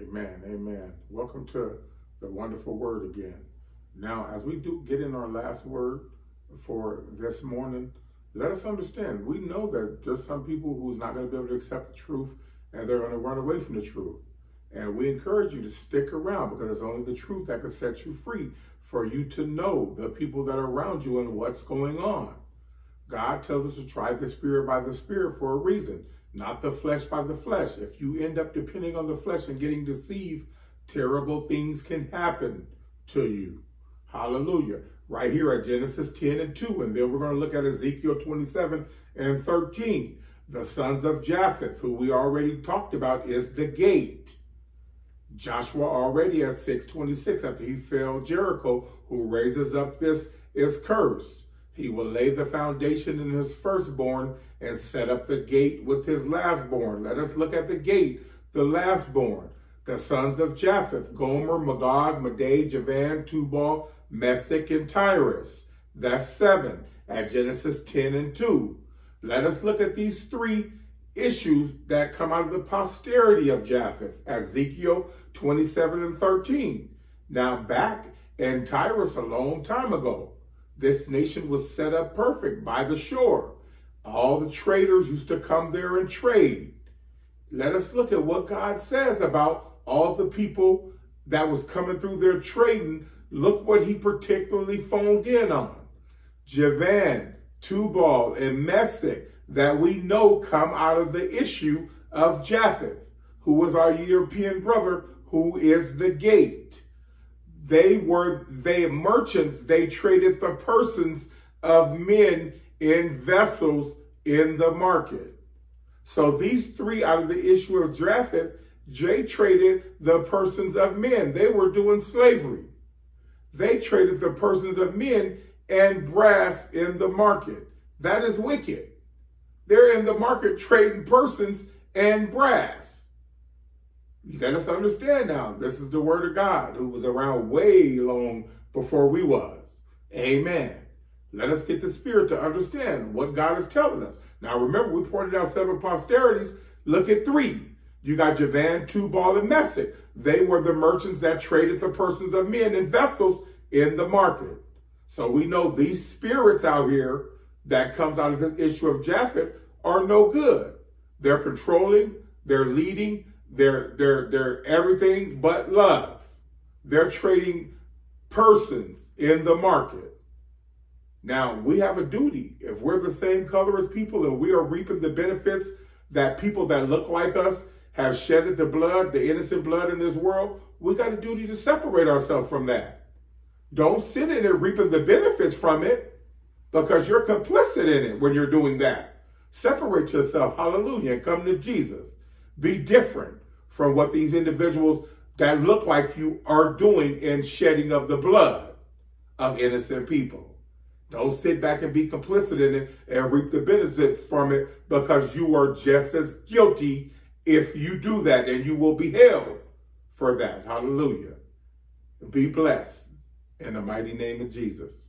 Amen. Amen. Welcome to the wonderful word again. Now, as we do get in our last word for this morning, let us understand we know that there's some people who's not going to be able to accept the truth and they're going to run away from the truth. And we encourage you to stick around because it's only the truth that can set you free for you to know the people that are around you and what's going on. God tells us to try the spirit by the spirit for a reason, not the flesh by the flesh. If you end up depending on the flesh and getting deceived, terrible things can happen to you. Hallelujah. Right here at Genesis 10 and 2. And then we're going to look at Ezekiel 27 and 13. The sons of Japheth, who we already talked about, is the gate. Joshua already at 626 after he fell Jericho, who raises up this is curse. He will lay the foundation in his firstborn and set up the gate with his lastborn. Let us look at the gate, the lastborn. The sons of Japheth, Gomer, Magog, Madai, Javan, Tubal, Meshech, and Tyrus. That's seven at Genesis 10 and 2. Let us look at these three issues that come out of the posterity of Japheth, Ezekiel 27 and 13. Now, back in Tyrus a long time ago, this nation was set up perfect by the shore. All the traders used to come there and trade. Let us look at what God says about all the people that was coming through there trading. Look what he particularly phoned in on. Javan, Tubal, and Meshech that we know come out of the issue of Japheth, who was our European brother, who is the gate. They were they merchants, they traded the persons of men in vessels in the market. So these three out of the issue of Japheth, Jay traded the persons of men. They were doing slavery. They traded the persons of men and brass in the market. That is wicked. They're in the market trading persons and brass. Let us understand now, this is the word of God who was around way long before we was. Amen. Let us get the spirit to understand what God is telling us. Now remember, we pointed out seven posterities. Look at three. You got Javan, Tubal, and Meshech. They were the merchants that traded the persons of men and vessels in the market. So we know these spirits out here that comes out of this issue of Japheth are no good. They're controlling, they're leading, they're they're they're everything but love. They're trading persons in the market. Now, we have a duty. If we're the same color as people and we are reaping the benefits that people that look like us have shedded the blood, the innocent blood in this world, we got a duty to separate ourselves from that. Don't sit in it reaping the benefits from it because you're complicit in it when you're doing that. Separate yourself, hallelujah, and come to Jesus. Be different from what these individuals that look like you are doing in shedding of the blood of innocent people. Don't sit back and be complicit in it and reap the benefit from it because you are just as guilty if you do that and you will be held for that. Hallelujah. Be blessed in the mighty name of Jesus.